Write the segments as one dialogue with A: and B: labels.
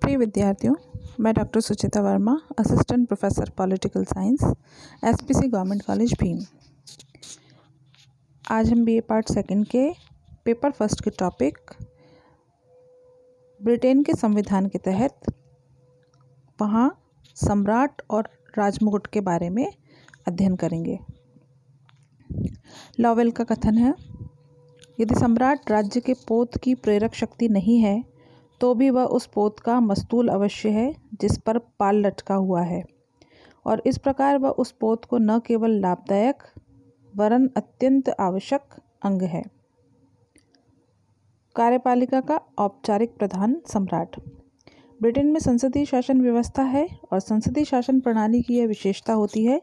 A: प्रिय विद्यार्थियों, मैं doctor Suchita Verma, assistant professor political science SPC government college Bhim. आज हम बीए पार्ट सेकंड के पेपर फ़र्स्ट के टॉपिक ब्रिटेन के संविधान के तहत वहाँ सम्राट और राजमुकुट के बारे में अध्ययन करेंगे। लॉवेल का कथन है, यदि सम्राट राज्य के पोत की प्रेरक शक्ति नहीं है तो भी वह उस पोत का मस्तूल अवश्य है, जिस पर पाल लटका हुआ है। और इस प्रकार वह उस पोत को न केवल लाभदायक, वरन अत्यंत आवश्यक अंग है। कार्यपालिका का औपचारिक प्रधान सम्राट। ब्रिटेन में संसदीय शासन व्यवस्था है और संसदीय शासन प्रणाली की यह विशेषता होती है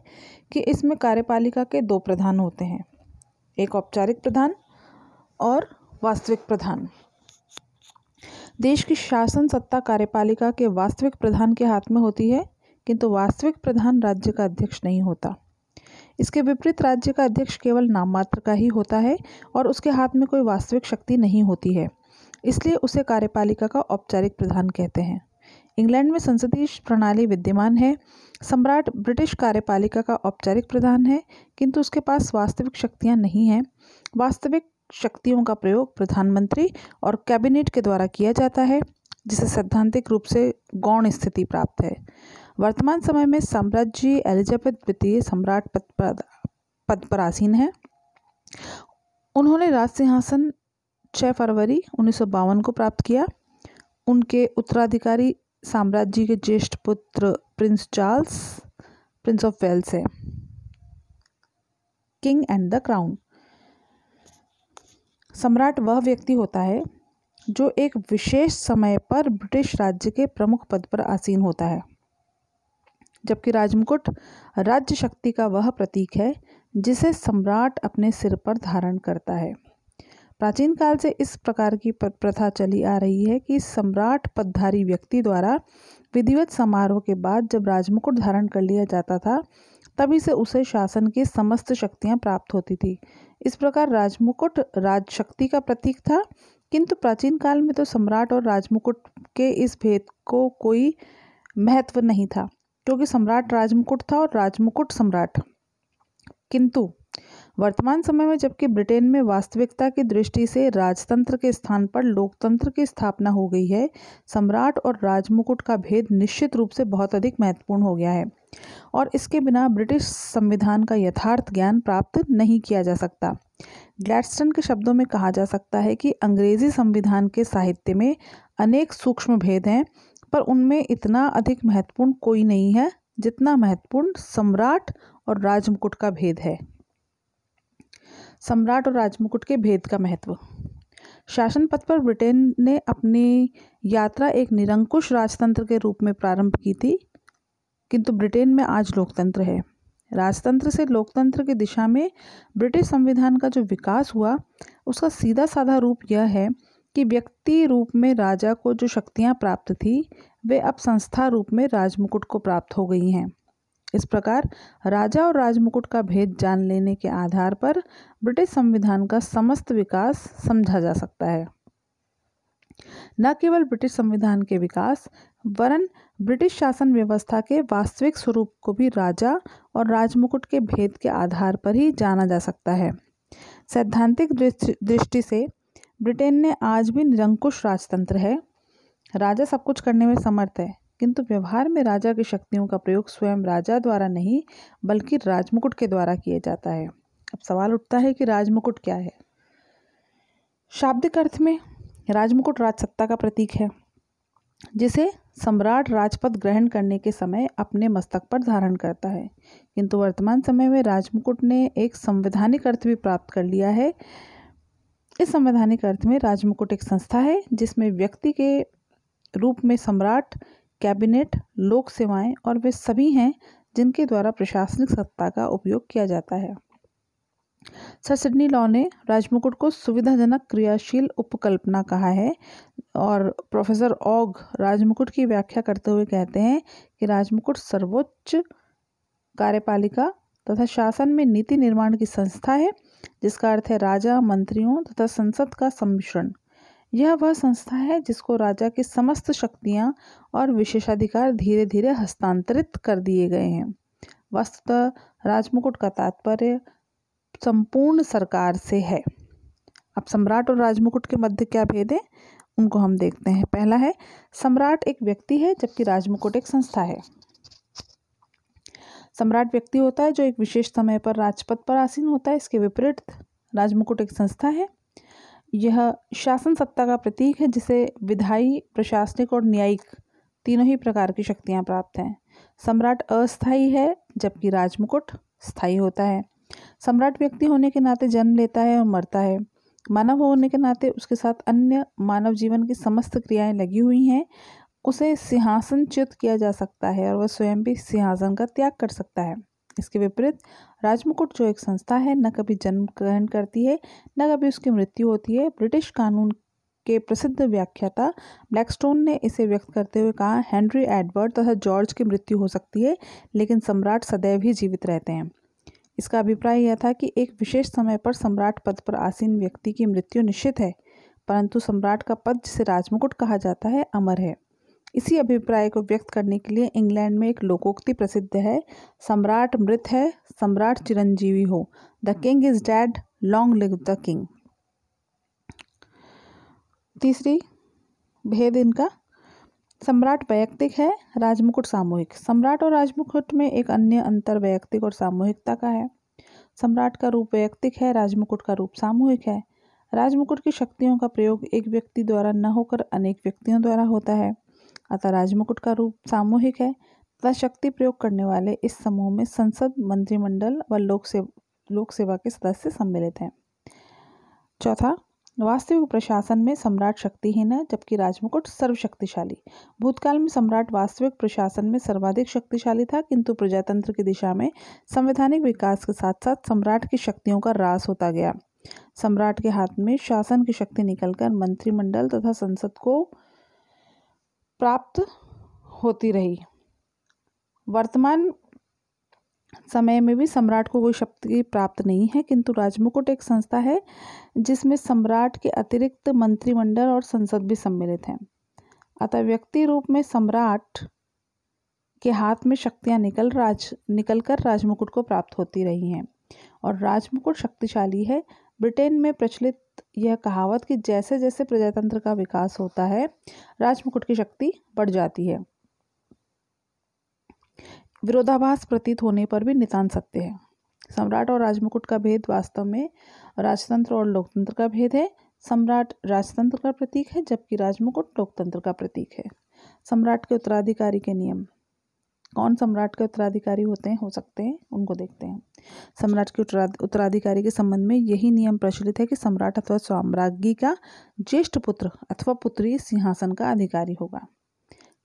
A: कि इसमें कार्यपालिका के दो प्रधान होते हैं, एक औपचारिक प्रधान और वास्तविक प्रधान। देश की शासन सत्ता कार्यपालिका के वास्तविक प्रधान के हाथ में होती है, किंतु वास्तविक प्रधान राज्य का अध्यक्ष नहीं होता। इसके विपरीत राज्य का अध्यक्ष केवल नाम मात्र का ही होता है और उसके हाथ में कोई वास्तविक शक्ति नहीं होती है। इसलिए उसे कार्यपालिका का औपचारिक प्रधान कहते हैं। इंग्लैंड में संसदीय प्रणाली विद्यमान है। सम्राट ब्रिटिश कार्यपालिका का औपचारिक प्रधान है, किंतु उसके पास वास्तविक शक्तियाँ नहीं हैं। वास्तविक शक्तियों का प्रयोग प्रधानमंत्री और कैबिनेट के द्वारा किया जाता है, जिसे सैद्धांतिक रूप से गौण स्थिति प्राप्त है। वर्तमान समय में साम्राज्य एलिजाबेथ द्वितीय सम्राट पद पर पद पर आसीन है। उन्होंने राज सिंहासन 6 फरवरी उन्नीस सौ बावन को प्राप्त किया। उनके उत्तराधिकारी साम्राज्य के ज्येष्ठ पुत्र Prince Charles, Prince of Wales है। King and the crown. सम्राट वह व्यक्ति होता है जो एक विशेष समय पर ब्रिटिश राज्य के प्रमुख पद पर आसीन होता है। जबकि राजमुकुट राज्य शक्ति का वह प्रतीक है, जिसे सम्राट अपने सिर पर धारण करता है। प्राचीन काल से इस प्रकार की प्रथा चली आ रही है कि सम्राट पदधारी व्यक्ति द्वारा विधिवत समारोह के बाद जब राजमुकुट धारण कर लिया जाता था तभी से उसे शासन की समस्त शक्तियाँ प्राप्त होती थी। इस प्रकार राजमुकुट राजशक्ति का प्रतीक था, किंतु प्राचीन काल में तो सम्राट और राजमुकुट के इस भेद को कोई महत्व नहीं था, क्योंकि सम्राट राजमुकुट था और राजमुकुट सम्राट। किंतु वर्तमान समय में जबकि ब्रिटेन में वास्तविकता की दृष्टि से राजतंत्र के स्थान पर लोकतंत्र की स्थापना हो गई है, सम्राट और राजमुकुट का भेद निश्चित रूप से बहुत अधिक महत्वपूर्ण हो गया है। और इसके बिना ब्रिटिश संविधान का यथार्थ ज्ञान प्राप्त नहीं किया जा सकता। ग्लैडस्टन के शब्दों में कहा जा सकता है कि अंग्रेज़ी संविधान के साहित्य में अनेक सूक्ष्म भेद हैं, पर उनमें इतना अधिक महत्वपूर्ण कोई नहीं है जितना महत्वपूर्ण सम्राट और राजमुकुट का भेद है। सम्राट और राजमुकुट के भेद का महत्व। शासन पथ पर ब्रिटेन ने अपनी यात्रा एक निरंकुश राजतंत्र के रूप में प्रारंभ की थी, किंतु ब्रिटेन में आज लोकतंत्र है। राजतंत्र से लोकतंत्र की दिशा में ब्रिटिश संविधान का जो विकास हुआ, उसका सीधा साधा रूप यह है कि व्यक्ति रूप में राजा को जो शक्तियाँ प्राप्त थी, वे अब संस्था रूप में राजमुकुट को प्राप्त हो गई हैं। इस प्रकार राजा और राजमुकुट का भेद जान लेने के आधार पर ब्रिटिश संविधान का समस्त विकास समझा जा सकता है। न केवल ब्रिटिश संविधान के विकास, वरन ब्रिटिश शासन व्यवस्था के वास्तविक स्वरूप को भी राजा और राजमुकुट के भेद के आधार पर ही जाना जा सकता है। सैद्धांतिक दृष्टि से ब्रिटेन ने आज भी निरंकुश राजतंत्र है। राजा सब कुछ करने में समर्थ है। किंतु व्यवहार में राजा की शक्तियों का प्रयोग स्वयं राजा द्वारा नहीं, बल्कि राजमुकुट के द्वारा किया जाता है। अब सवाल उठता है कि राजमुकुट क्या है? शाब्दिक अर्थ में, राजमुकुट राजसत्ता का प्रतीक है, जिसे सम्राट राजपद ग्रहण करने के समय अपने मस्तक पर धारण करता है। किंतु वर्तमान समय में राजमुकुट ने एक संवैधानिक अर्थ भी प्राप्त कर लिया है। इस संवैधानिक अर्थ में राजमुकुट एक संस्था है, जिसमें व्यक्ति के रूप में सम्राट कैबिनेट, लोक सेवाएँ और वे सभी हैं जिनके द्वारा प्रशासनिक सत्ता का उपयोग किया जाता है। सर सिडनी लॉ ने राजमुकुट को सुविधाजनक क्रियाशील उपकल्पना कहा है और प्रोफेसर ऑग राजमुकुट की व्याख्या करते हुए कहते हैं कि राजमुकुट सर्वोच्च कार्यपालिका तथा शासन में नीति निर्माण की संस्था है, जिसका अर्थ है राजा, मंत्रियों तथा संसद का सम्मिश्रण। यह वह संस्था है जिसको राजा की समस्त शक्तियाँ और विशेषाधिकार धीरे धीरे हस्तांतरित कर दिए गए हैं। वस्तुतः राजमुकुट का तात्पर्य संपूर्ण सरकार से है। अब सम्राट और राजमुकुट के मध्य क्या भेद है, उनको हम देखते हैं। पहला है, सम्राट एक व्यक्ति है जबकि राजमुकुट एक संस्था है। सम्राट व्यक्ति होता है जो एक विशेष समय पर राजपथ पर आसीन होता है, इसके विपरीत राजमुकुट एक संस्था है। यह शासन सत्ता का प्रतीक है, जिसे विधायी, प्रशासनिक और न्यायिक तीनों ही प्रकार की शक्तियाँ प्राप्त हैं। सम्राट अस्थाई है, जबकि राजमुकुट स्थायी होता है। सम्राट व्यक्ति होने के नाते जन्म लेता है और मरता है। मानव होने के नाते उसके साथ अन्य मानव जीवन की समस्त क्रियाएँ लगी हुई हैं। उसे सिंहासन च्युत किया जा सकता है और वह स्वयं भी सिंहासन का त्याग कर सकता है। इसके विपरीत, राजमुकुट जो एक संस्था है, न कभी जन्म ग्रहण करती है, न कभी उसकी मृत्यु होती है। ब्रिटिश कानून के प्रसिद्ध व्याख्याता ब्लैकस्टोन ने इसे व्यक्त करते हुए कहा, हेनरी एडवर्ड तथा जॉर्ज की मृत्यु हो सकती है, लेकिन सम्राट सदैव ही जीवित रहते हैं। इसका अभिप्राय यह था कि एक विशेष समय पर सम्राट पद पर आसीन व्यक्ति की मृत्यु निश्चित है, परंतु सम्राट का पद, जिसे राजमुकुट कहा जाता है, अमर है। इसी अभिप्राय को व्यक्त करने के लिए इंग्लैंड में एक लोकोक्ति प्रसिद्ध है। सम्राट मृत है, सम्राट चिरंजीवी हो। The king is dead, long live the king. तीसरी, भेद इनका। सम्राट वैयक्तिक है, राजमुकुट सामूहिक। सम्राट और राजमुकुट में एक अन्य अंतर वैयक्तिक और सामूहिकता का है। सम्राट का रूप वैयक्तिक है, राजमुकुट का रूप सामूहिक है। राजमुकुट की शक्तियों का प्रयोग एक व्यक्ति द्वारा न होकर अनेक व्यक्तियों द्वारा होता है। अतः राजमुकुट का रूप सामूहिक है। तथा शक्ति प्रयोग करने वाले इस समूह में संसद, मंत्रिमंडल व लोक सेव, लोक सेवा के सदस्य सम्मिलित हैं। चौथा, वास्तविक प्रशासन में सम्राट शक्तिहीन है, जबकि राजमुकुट सर्वशक्तिशाली। भूतकाल में सम्राट वास्तविक प्रशासन में सर्वाधिक शक्तिशाली था, किंतु प्रजातंत्र की दिशा में संवैधानिक विकास के साथ साथ सम्राट की शक्तियों का ह्रास होता गया। सम्राट के हाथ में शासन की शक्ति निकलकर मंत्रिमंडल तथा संसद को प्राप्त होती रही। वर्तमान समय में भी सम्राट को कोई शक्ति प्राप्त नहीं है, किंतु राजमुकुट एक संस्था है, जिसमें सम्राट के अतिरिक्त मंत्रिमंडल और संसद भी सम्मिलित हैं। अतः व्यक्ति रूप में सम्राट के हाथ में शक्तियाँ निकल राज निकल कर राजमुकुट को प्राप्त होती रही हैं। और राजमुकुट शक्तिशाली है। ब्रिटेन में प्रचलित यह कहावत कि जैसे जैसे प्रजातंत्र का विकास होता है, राजमुकुट की शक्ति बढ़ जाती है। विरोधाभास प्रतीत होने पर भी नितांत सत्य है। सम्राट और राजमुकुट का भेद वास्तव में राजतंत्र और लोकतंत्र का भेद है। सम्राट राजतंत्र का प्रतीक है, जबकि राजमुकुट लोकतंत्र का प्रतीक है। सम्राट के उत्तराधिकारी के नियम। कौन सम्राट के उत्तराधिकारी होते हैं, हो सकते हैं, उनको देखते हैं। सम्राट के उत्तराधिकारी के संबंध में यही नियम प्रचलित है कि सम्राट अथवा साम्राज्ञी का ज्येष्ठ पुत्र अथवा पुत्री सिंहासन का अधिकारी होगा।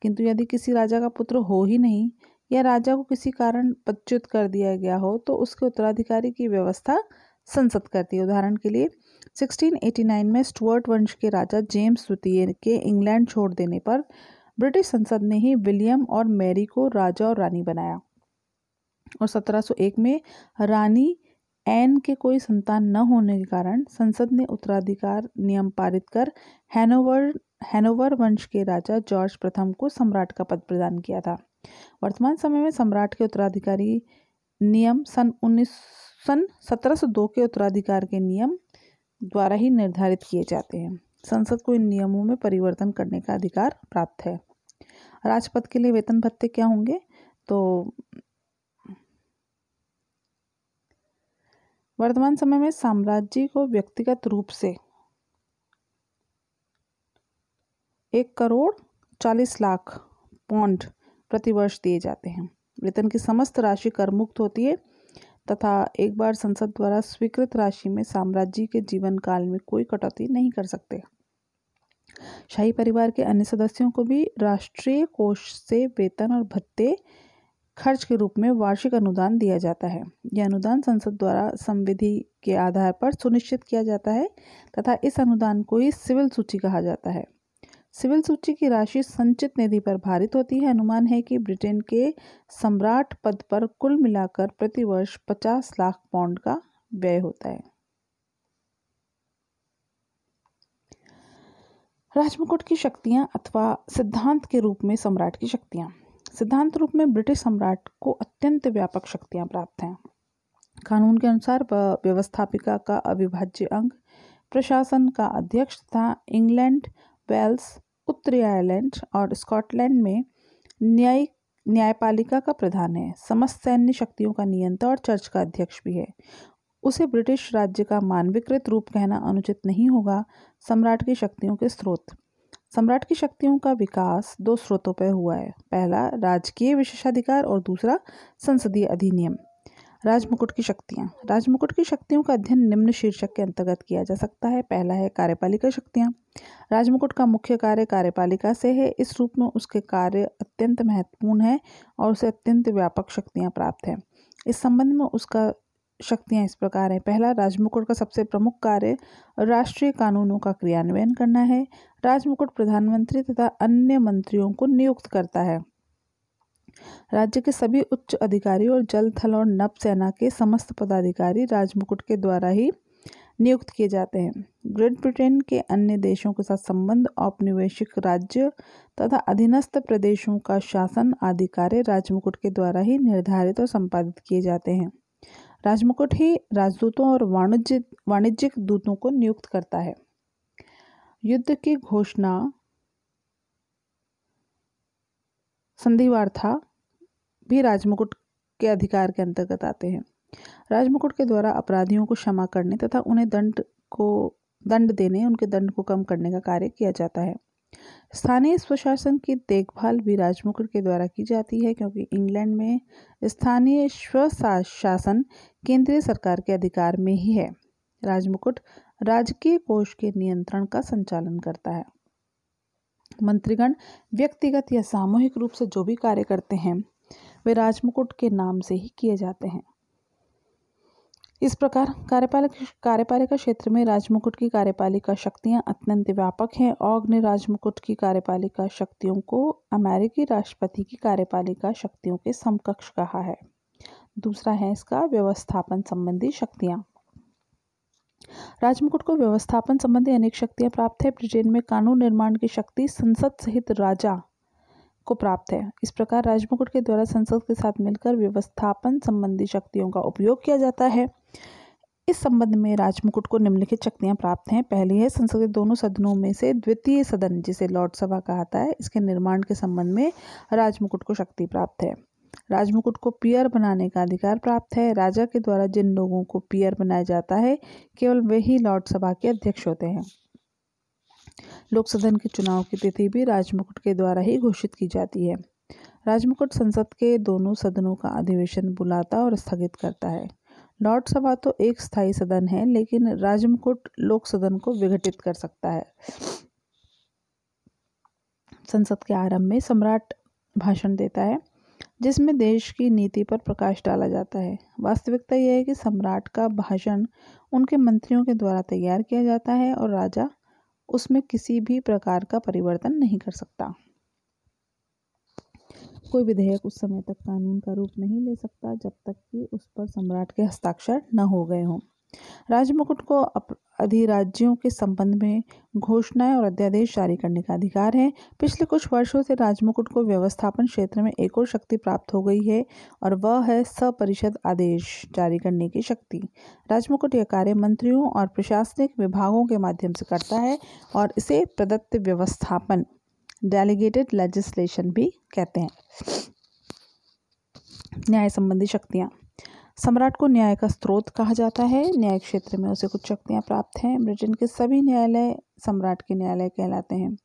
A: किंतु यदि किसी राजा का पुत्र हो ही नहीं, या राजा को किसी कारण पच्युत कर दिया गया हो तो उसके उत्तराधिकारी की व्यवस्था संसद करती है। उदाहरण के लिए 1689 में स्टुअर्ट वंश के राजा जेम्स द्वितीय के इंग्लैंड छोड़ देने पर ब्रिटिश संसद ने ही विलियम और मैरी को राजा और रानी बनाया। और 1701 में रानी एन के कोई संतान न होने के कारण संसद ने उत्तराधिकार नियम पारित कर हैनोवर हैनोवर वंश के राजा जॉर्ज प्रथम को सम्राट का पद प्रदान किया था। वर्तमान समय में सम्राट के उत्तराधिकारी नियम सन उन्नीस, सन 1702 के उत्तराधिकार के नियम द्वारा ही निर्धारित किए जाते हैं। संसद को इन नियमों में परिवर्तन करने का अधिकार प्राप्त है। राजपथ के लिए वेतन भत्ते क्या होंगे? तो वर्तमान समय में साम्राज्य को व्यक्तिगत रूप से एक करोड़ चालीस लाख पौंड प्रतिवर्ष दिए जाते हैं। वेतन की समस्त राशि कर मुक्त होती है तथा एक बार संसद द्वारा स्वीकृत राशि में साम्राज्य के जीवन काल में कोई कटौती नहीं कर सकते। शाही परिवार के अन्य सदस्यों को भी राष्ट्रीय कोष से वेतन और भत्ते खर्च के रूप में वार्षिक अनुदान दिया जाता है। यह अनुदान संसद द्वारा संविधि के आधार पर सुनिश्चित किया जाता है तथा इस अनुदान को ही सिविल सूची कहा जाता है। सिविल सूची की राशि संचित निधि पर भारित होती है। अनुमान है कि ब्रिटेन के सम्राट पद पर कुल मिलाकर प्रतिवर्ष 50 लाख पाउंड का व्यय होता है। राजमुकुट की शक्तियाँ अथवा सिद्धांत के रूप में सम्राट की शक्तियाँ। सिद्धांत रूप में ब्रिटिश सम्राट को अत्यंत व्यापक शक्तियाँ प्राप्त हैं। कानून के अनुसार वह व्यवस्थापिका का अविभाज्य अंग, प्रशासन का अध्यक्ष तथा इंग्लैंड, वेल्स, उत्तरी आयरलैंड और स्कॉटलैंड में न्यायिक न्यायपालिका का प्रधान है। समस्त सैन्य शक्तियों का नियंता और चर्च का अध्यक्ष भी है। उसे ब्रिटिश राज्य का मानवीकृत रूप कहना अनुचित नहीं होगा। सम्राट की शक्तियों के स्रोत। सम्राट की शक्तियों का विकास दो स्रोतों पर हुआ है। पहला, राजकीय विशेषाधिकार और दूसरा, संसदीय अधिनियम। राजमुकुट की शक्तियाँ। राजमुकुट की शक्तियों का अध्ययन निम्न शीर्षक के अंतर्गत किया जा सकता है। पहला है कार्यपालिका शक्तियाँ। राजमुकुट का मुख्य कार्य कार्यपालिका से है। इस रूप में उसके कार्य अत्यंत महत्वपूर्ण है और उसे अत्यंत व्यापक शक्तियाँ प्राप्त हैं। इस संबंध में उसका शक्तियाँ इस प्रकार हैं। पहला, राजमुकुट का सबसे प्रमुख कार्य राष्ट्रीय कानूनों का क्रियान्वयन करना है। राजमुकुट प्रधानमंत्री तथा अन्य मंत्रियों को नियुक्त करता है। राज्य के सभी उच्च अधिकारी और जल, थल और नभ सेना के समस्त पदाधिकारी राजमुकुट के द्वारा ही नियुक्त किए जाते हैं। ग्रेट ब्रिटेन के अन्य देशों के साथ संबंध, औपनिवेशिक राज्य तथा अधीनस्थ प्रदेशों का शासन आदि कार्य राजमुकुट के द्वारा ही निर्धारित और संपादित किए जाते हैं। राजमुकुट ही राजदूतों और वाणिज्य, वाणिज्यिक दूतों को नियुक्त करता है। युद्ध की घोषणा संधिवार्ता भी राजमुकुट के अधिकार के अंतर्गत आते हैं। राजमुकुट के द्वारा अपराधियों को क्षमा करने तथा उन्हें दंड को, दंड देने, उनके दंड को कम करने का कार्य किया जाता है। स्थानीय स्वशासन की देखभाल भी राजमुकुट के द्वारा की जाती है, क्योंकि इंग्लैंड में स्थानीय स्वशासन केंद्रीय सरकार के अधिकार में ही है। राजमुकुट राजकीय कोष के नियंत्रण का संचालन करता है। मंत्रीगण व्यक्तिगत या सामूहिक रूप से जो भी कार्य करते हैं, वे राजमुकुट के नाम से ही किए जाते हैं। इस प्रकार कार्यपालक, कार्यपालिका क्षेत्र में राजमुकुट की कार्यपालिका शक्तियाँ अत्यंत व्यापक हैं। ऑग ने राजमुकुट की कार्यपालिका शक्तियों को अमेरिकी राष्ट्रपति की कार्यपालिका शक्तियों के समकक्ष कहा है। दूसरा है इसका व्यवस्थापन संबंधी शक्तियाँ। राजमुकुट को व्यवस्थापन संबंधी अनेक शक्तियाँ प्राप्त है। ब्रिटेन में कानून निर्माण की शक्ति संसद सहित राजा को प्राप्त है। इस प्रकार राजमुकुट के द्वारा संसद के साथ मिलकर व्यवस्थापन संबंधी शक्तियों का उपयोग किया जाता है। इस संबंध में राजमुकुट को निम्नलिखित शक्तियाँ प्राप्त हैं। पहली है संसद के दोनों सदनों में से द्वितीय सदन, जिसे लॉर्ड सभा कहता है। इसके निर्माण के संबंध में राजमुकुट को शक्ति प्राप्त है। राजमुकुट को पियर बनाने का अधिकार प्राप्त है। राजा के द्वारा जिन लोगों को पियर बनाया जाता है, केवल वे ही लॉर्ड सभा के अध्यक्ष होते हैं। लोक सदन के चुनाव की तिथि भी राजमुकुट के द्वारा ही घोषित की जाती है। राजमुकुट संसद के दोनों सदनों का अधिवेशन बुलाता और स्थगित करता है। लॉर्ड सभा तो एक स्थायी सदन है, लेकिन राजमुकुट लोक सदन को विघटित कर सकता है। संसद के आरंभ में सम्राट भाषण देता है, जिसमें देश की नीति पर प्रकाश डाला जाता है। वास्तविकता यह है कि सम्राट का भाषण उनके मंत्रियों के द्वारा तैयार किया जाता है और राजा उसमें किसी भी प्रकार का परिवर्तन नहीं कर सकता। कोई विधेयक उस समय तक कानून का रूप नहीं ले सकता जब तक कि उस पर सम्राट के हस्ताक्षर न हो गए हों। राजमुकुट को अधिराज्यों के संबंध में घोषणाएँ और अध्यादेश जारी करने का अधिकार है। पिछले कुछ वर्षों से राजमुकुट को व्यवस्थापन क्षेत्र में एक और शक्ति प्राप्त हो गई है और वह है सपरिषद आदेश जारी करने की शक्ति। राजमुकुट यह कार्य मंत्रियों और प्रशासनिक विभागों के माध्यम से करता है और इसे प्रदत्त व्यवस्थापन डेलीगेटेड लेजिस्लेशन भी कहते हैं। न्याय संबंधी शक्तियाँ। सम्राट को न्याय का स्रोत कहा जाता है। न्याय क्षेत्र में उसे कुछ शक्तियाँ प्राप्त हैं। ब्रिटेन के सभी न्यायालय सम्राट के न्यायालय कहलाते हैं।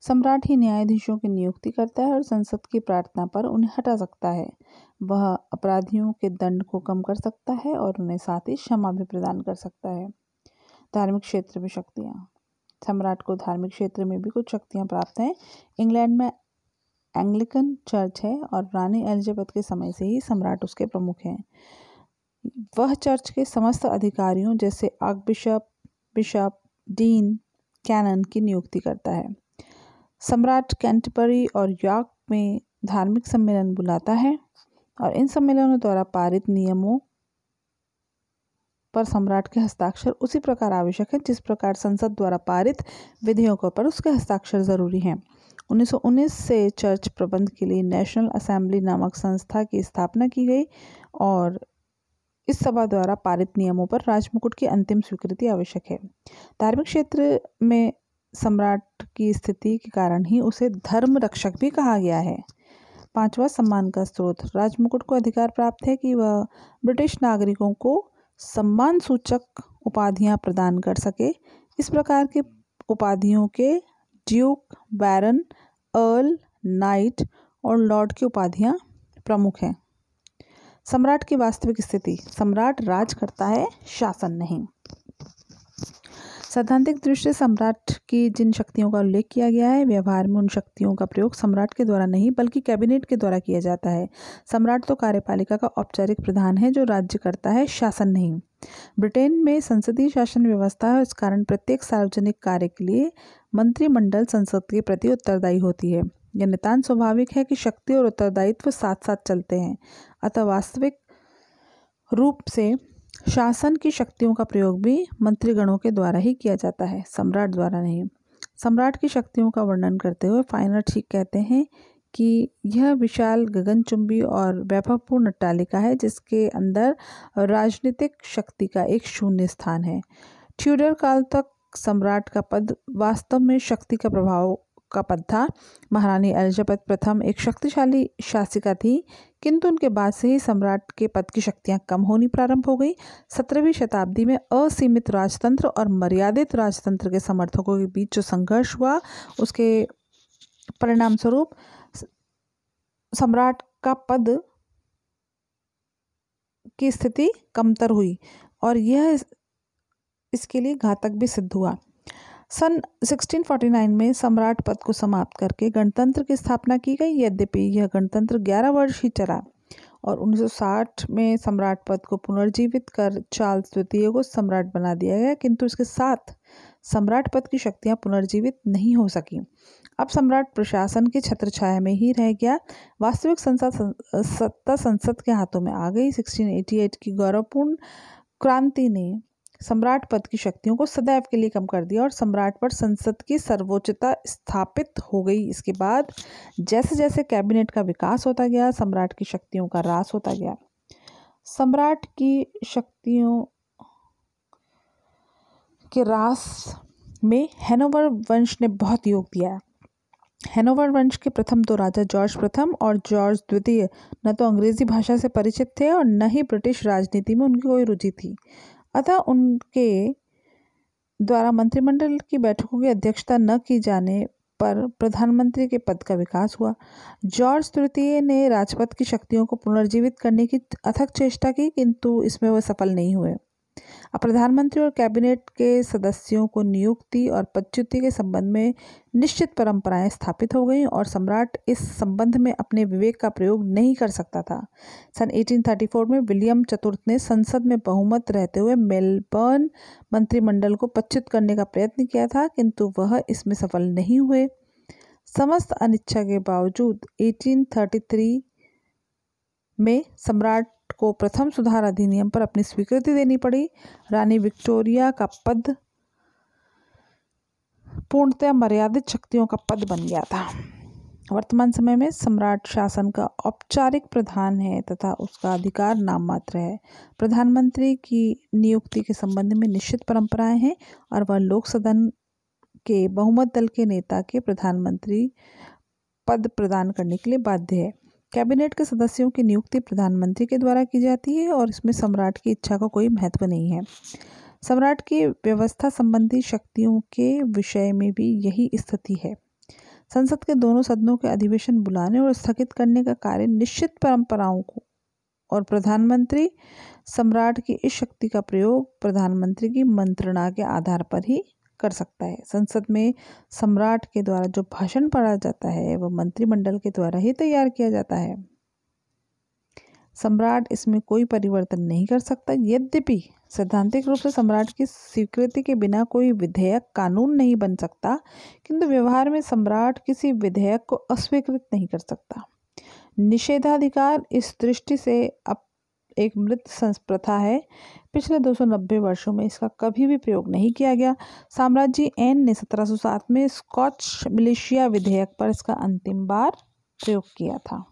A: सम्राट ही न्यायाधीशों की नियुक्ति करता है और संसद की प्रार्थना पर उन्हें हटा सकता है। वह अपराधियों के दंड को कम कर सकता है और उन्हें साथ ही क्षमा भी प्रदान कर सकता है। धार्मिक क्षेत्र में शक्तियाँ। सम्राट को धार्मिक क्षेत्र में भी कुछ शक्तियाँ प्राप्त हैं। इंग्लैंड में एंग्लिकन चर्च है और रानी एलिजाबेथ के समय से ही सम्राट उसके प्रमुख हैं। वह चर्च के समस्त अधिकारियों जैसे आग बिशप बिशप, डीन, कैनन की नियुक्ति करता है। सम्राट कैंटबरी और यॉर्क में धार्मिक सम्मेलन बुलाता है और इन सम्मेलनों द्वारा पारित नियमों पर सम्राट के हस्ताक्षर उसी प्रकार आवश्यक है, जिस प्रकार संसद द्वारा पारित विधेयकों पर उसके हस्ताक्षर ज़रूरी हैं। 1919 से चर्च प्रबंध के लिए नेशनल असेंबली नामक संस्था की स्थापना की गई और इस सभा द्वारा पारित नियमों पर राजमुकुट की अंतिम स्वीकृति आवश्यक है। धार्मिक क्षेत्र में सम्राट की स्थिति के कारण ही उसे धर्म रक्षक भी कहा गया है। पांचवा सम्मान का स्रोत, राजमुकुट को अधिकार प्राप्त है कि वह ब्रिटिश नागरिकों को सम्मान सूचक उपाधियाँ प्रदान कर सके। इस प्रकार के उपाधियों के ड्यूक, बैरन, अर्ल, नाइट और लॉर्ड की उपाधियाँ प्रमुख हैं। सम्राट की वास्तविक स्थिति। सम्राट राज करता है, शासन नहीं। सैद्धांतिक दृष्टि सम्राट की जिन शक्तियों का उल्लेख किया गया है, व्यवहार में उन शक्तियों का प्रयोग सम्राट के द्वारा नहीं, बल्कि कैबिनेट के द्वारा किया जाता है। सम्राट तो कार्यपालिका का औपचारिक प्रधान है, जो राज्य करता है, शासन नहीं। ब्रिटेन में संसदीय शासन व्यवस्था है इस कारण प्रत्येक सार्वजनिक कार्य के लिए मंत्रिमंडल संसद के प्रति उत्तरदायी होती है। यह नितान स्वाभाविक है कि शक्ति और उत्तरदायित्व साथ साथ चलते हैं, अतः वास्तविक रूप से शासन की शक्तियों का प्रयोग भी मंत्रीगणों के द्वारा ही किया जाता है, सम्राट द्वारा नहीं। सम्राट की शक्तियों का वर्णन करते हुए फाइनर ठीक कहते हैं कि यह विशाल गगनचुंबी और वैभवपूर्ण अट्टालिका है, जिसके अंदर राजनीतिक शक्ति का एक शून्य स्थान है। ट्यूडर काल तक सम्राट का पद वास्तव में शक्ति का प्रभाव का पद था महारानी एलिजाबेथ प्रथम एक शक्तिशाली शासिका थी, किंतु उनके बाद से ही सम्राट के पद की शक्तियाँ कम होनी प्रारंभ हो गई। सत्रहवीं शताब्दी में असीमित राजतंत्र और मर्यादित राजतंत्र के समर्थकों के बीच जो संघर्ष हुआ, उसके परिणाम स्वरूप सम्राट का पद की स्थिति कमतर हुई और यह इसके लिए घातक भी सिद्ध हुआ। सन 1649 में सम्राट पद को समाप्त करके गणतंत्र की स्थापना की गई। यद्यपि यह गणतंत्र 11 वर्ष ही चला और 1960 में सम्राट पद को पुनर्जीवित कर चार्ल्स द्वितीय को सम्राट बना दिया गया, किंतु इसके साथ सम्राट पद की शक्तियाँ पुनर्जीवित नहीं हो सकी। अब सम्राट प्रशासन की छत्र छाया में ही रह गया। वास्तविक संसद सत्ता संसद के हाथों में आ गई। 1688 की गौरवपूर्ण क्रांति ने सम्राट पद की शक्तियों को सदैव के लिए कम कर दिया और सम्राट पर संसद की सर्वोच्चता स्थापित हो गई। इसके बाद जैसे जैसे कैबिनेट का विकास होता गया, सम्राट की शक्तियों का ह्रास होता गया। सम्राट की शक्तियों के ह्रास में हैनोवर वंश ने बहुत योग दिया हैनोवर वंश के प्रथम दो राजा जॉर्ज प्रथम और जॉर्ज द्वितीय, न तो अंग्रेज़ी भाषा से परिचित थे और न ही ब्रिटिश राजनीति में उनकी कोई रुचि थी। अतः उनके द्वारा मंत्रिमंडल की बैठकों की अध्यक्षता न की जाने पर प्रधानमंत्री के पद का विकास हुआ। जॉर्ज तृतीय ने राजपथ की शक्तियों को पुनर्जीवित करने की अथक चेष्टा की, किंतु इसमें वह सफल नहीं हुए। अब प्रधानमंत्री और कैबिनेट के सदस्यों को नियुक्ति और पदच्युति के संबंध में निश्चित परंपराएँ स्थापित हो गईं और सम्राट इस संबंध में अपने विवेक का प्रयोग नहीं कर सकता था। सन 1834 में विलियम चतुर्थ ने संसद में बहुमत रहते हुए मेलबर्न मंत्रिमंडल को पच्युत करने का प्रयत्न किया था, किंतु वह इसमें सफल नहीं हुए। समस्त अनिच्छा के बावजूद 1833 में सम्राट को प्रथम सुधार अधिनियम पर अपनी स्वीकृति देनी पड़ी। रानी विक्टोरिया का पद पूर्णतः मर्यादित शक्तियों का पद बन गया था। वर्तमान समय में सम्राट शासन का औपचारिक प्रधान है तथा उसका अधिकार नाम मात्र है। प्रधानमंत्री की नियुक्ति के संबंध में निश्चित परंपराएँ हैं और वह लोक सदन के बहुमत दल के नेता के प्रधानमंत्री पद प्रदान करने के लिए बाध्य है। कैबिनेट के सदस्यों की नियुक्ति प्रधानमंत्री के द्वारा की जाती है और इसमें सम्राट की इच्छा का को कोई महत्व नहीं है। सम्राट की व्यवस्था संबंधी शक्तियों के विषय में भी यही स्थिति है। संसद के दोनों सदनों के अधिवेशन बुलाने और स्थगित करने का कार्य निश्चित परंपराओं को और प्रधानमंत्री सम्राट की इस शक्ति का प्रयोग प्रधानमंत्री की मंत्रणा के आधार पर ही कर सकता है। संसद में सम्राट के द्वारा जो भाषण पढ़ा जाता है, वह मंत्रिमंडल के द्वारा ही तैयार किया जाता है। सम्राट इसमें कोई परिवर्तन नहीं कर सकता। यद्यपि सैद्धांतिक रूप से सम्राट की स्वीकृति के बिना कोई विधेयक कानून नहीं बन सकता, किंतु व्यवहार में सम्राट किसी विधेयक को अस्वीकृत नहीं कर सकता। निषेधाधिकार इस दृष्टि से अब एक मृत संस्प्रथा है। पिछले 290 वर्षों में इसका कभी भी प्रयोग नहीं किया गया। साम्राज्य एन ने 1707 में स्कॉच मिलिशिया विधेयक पर इसका अंतिम बार प्रयोग किया था।